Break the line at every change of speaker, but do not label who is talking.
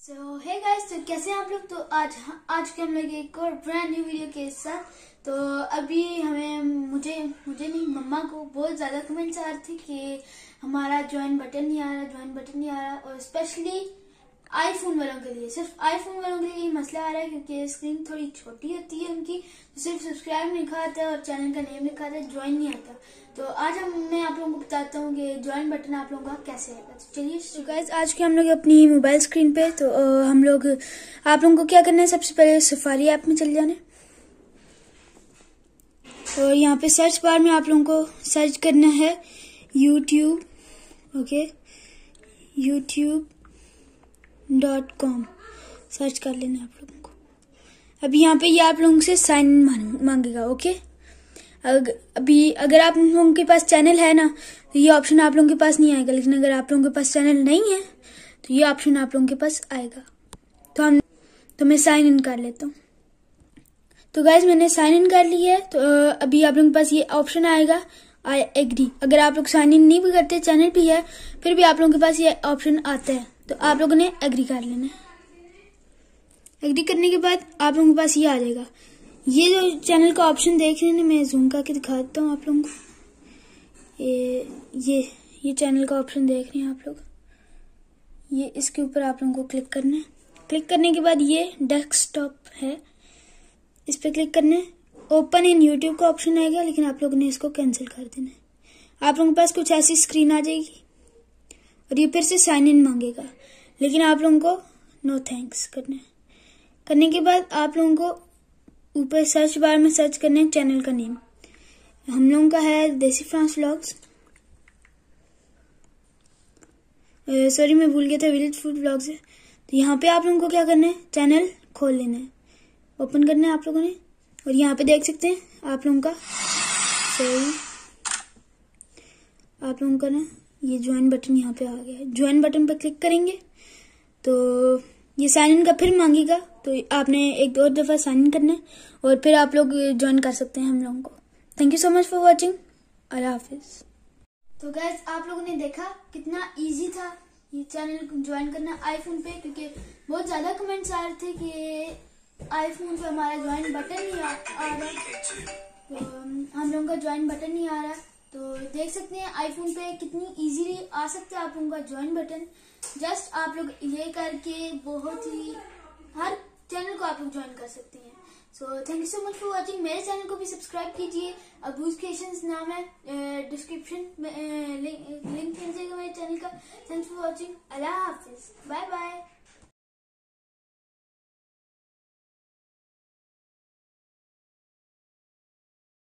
So guys तो कैसे आप लोग? तो आज आज के हम लोग एक और ब्रांड न्यू वीडियो के साथ। तो अभी हमें, मुझे मुझे नहीं, मम्मा को बहुत ज़्यादा कमेंट्स आ रहे थे कि हमारा ज्वाइन बटन नहीं आ रहा ज्वाइन बटन नहीं आ रहा, और स्पेशली आईफोन वालों के लिए। सिर्फ़ आईफोन वालों के लिए मसला आ रहा है क्योंकि स्क्रीन थोड़ी छोटी होती है उनकी तो सिर्फ़ सब्सक्राइब नहीं खाता और चैनल का नेम लिखा आता ज्वाइन नहीं आता तो आज हम, मैं आप लोगों को बताता हूँ कि ज्वाइन बटन आप लोगों का कैसे आएगा तो चलिए तो गाइज़ आज के हम लोग अपनी मोबाइल स्क्रीन पे तो हम लोग, आप लोगों को क्या करना है? सबसे पहले सफारी ऐप में चले जाना तो यहाँ पे सर्च बार में आप लोगों को सर्च करना है YouTube okay YouTube dot com. Search कर लेना आप लोगों को। अभी यहाँ पे ये आप लोगों से साइन इन मांगेगा ओके? अग, अभी अगर आप लोगों के पास चैनल है ना तो ये ऑप्शन आप लोगों के पास नहीं आएगा लेकिन अगर आप लोगों के पास चैनल नहीं है तो ये ऑप्शन आप लोगों के पास आएगा। तो हम तो मैं साइन इन कर लेता हूँ। तो गाइज़ मैंने साइन इन कर लिया है तो अभी आप लोगों के पास ये ऑप्शन आएगा आई एग्री अगर आप लोग साइन इन नहीं भी करते चैनल भी है फिर भी आप लोगों के पास ये ऑप्शन आता है। तो आप लोगों ने एग्री कर लेना है। एग्री करने के बाद आप लोगों के पास ये आ जाएगा। ये जो चैनल का ऑप्शन देख रहे हैं मैं जूम करके दिखा देता हूँ आप लोगों को। ये ये ये चैनल का ऑप्शन देख रहे हैं आप लोग। ये इसके ऊपर आप लोगों को क्लिक करना है। क्लिक करने के बाद ये डेस्कटॉप है। इस पर क्लिक करना है। ओपन इन यूट्यूब का ऑप्शन आएगा, लेकिन आप लोगों ने इसको कैंसिल कर देना है। आप लोगों के पास कुछ ऐसी स्क्रीन आ जाएगी। और ये फिर से साइन इन मांगेगा। लेकिन आप लोगों को नो थैंक्स करना है। करने के बाद आप लोगों को ऊपर सर्च बार में सर्च करना है चैनल का नेम हम लोगों का है देसी फ्रांस व्लॉग्स सॉरी मैं भूल गया था विलेज फ़ूड व्लॉग्स है। तो यहाँ पे आप लोगों को क्या करना है? चैनल खोल लेना है। ओपन करना है आप लोगों ने। और यहाँ पे देख सकते हैं आप लोगों का सॉरी आप लोगों का ना ये ज्वाइन बटन यहाँ पे आ गया है। ज्वाइन बटन पर क्लिक करेंगे तो ये साइन इन का फिर मांगेगा तो आपने एक दो दफ़ा साइन इन करना है और फिर आप लोग ज्वाइन कर सकते हैं हम लोगों को। Thank you so much for watching अल्लाह हाफिज। तो गैस आप लोगों ने देखा कितना इजी था ये चैनल ज्वाइन करना आईफोन पे क्योंकि बहुत ज़्यादा कमेंट्स आ रहे थे कि आईफोन पे हमारा ज्वाइन बटन नहीं आ, आ रहा। तो हम लोगों का ज्वाइन बटन नहीं आ रहा। तो देख सकते हैं आईफोन पे कितनी इजीली आ सकता है आप लोगों का ज्वाइन बटन जस्ट आप लोग ये करके बहुत ही हर चैनल को आप लोग ज्वाइन कर सकते हैं। So thank you so much for watching मेरे चैनल को भी सब्सक्राइब कीजिए। क्रिएशंस नाम है डिस्क्रिप्शन में लिंक मिल जाएगा मेरे चैनल का। थैंक्स फॉर वाचिंग अल्लाह हाफिज। Bye bye